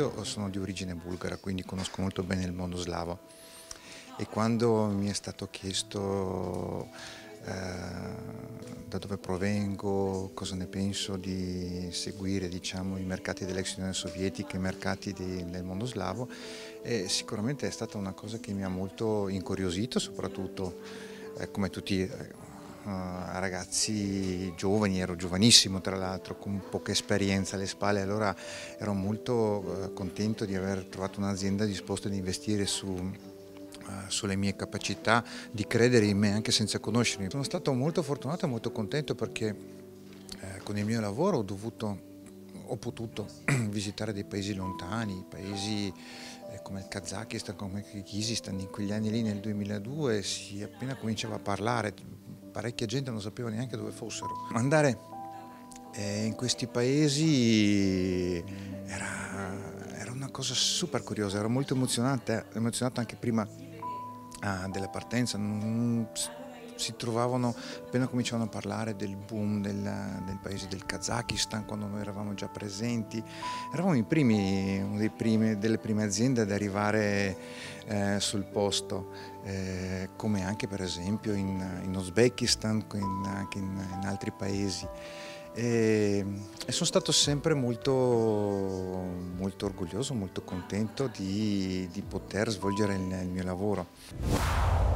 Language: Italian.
io sono di origine bulgara, quindi conosco molto bene il mondo slavo. E quando mi è stato chiesto eh, da dove provengo, cosa ne penso di seguire diciamo, i mercati dell'ex Unione Sovietica, i mercati di, del mondo slavo, eh, sicuramente è stata una cosa che mi ha molto incuriosito, soprattutto eh, come tutti eh, ragazzi giovani, ero giovanissimo tra l'altro, con poca esperienza alle spalle, allora ero molto eh, contento di aver trovato un'azienda disposta ad investire su, eh, sulle mie capacità, di credere in me anche senza conoscermi. Sono stato molto fortunato e molto contento perché con il mio lavoro ho dovuto ho potuto visitare dei paesi lontani, paesi come il Kazakistan, come il Kyrgyzstan, in quegli anni lì nel 2002 si appena cominciava a parlare, parecchia gente non sapeva neanche dove fossero. Andare eh, in questi paesi era, era, una cosa super curiosa, ero molto emozionante, emozionato anche prima ah, della partenza. Non, si trovavano, appena cominciavano a parlare del boom del, del, paese del Kazakistan, quando noi eravamo già presenti, eravamo i primi, una delle prime aziende ad arrivare eh, sul posto, eh, come anche per esempio in, in Uzbekistan, in, anche in, in altri paesi. E, e, sono stato sempre molto, molto orgoglioso, molto contento di, di poter svolgere il, il mio lavoro.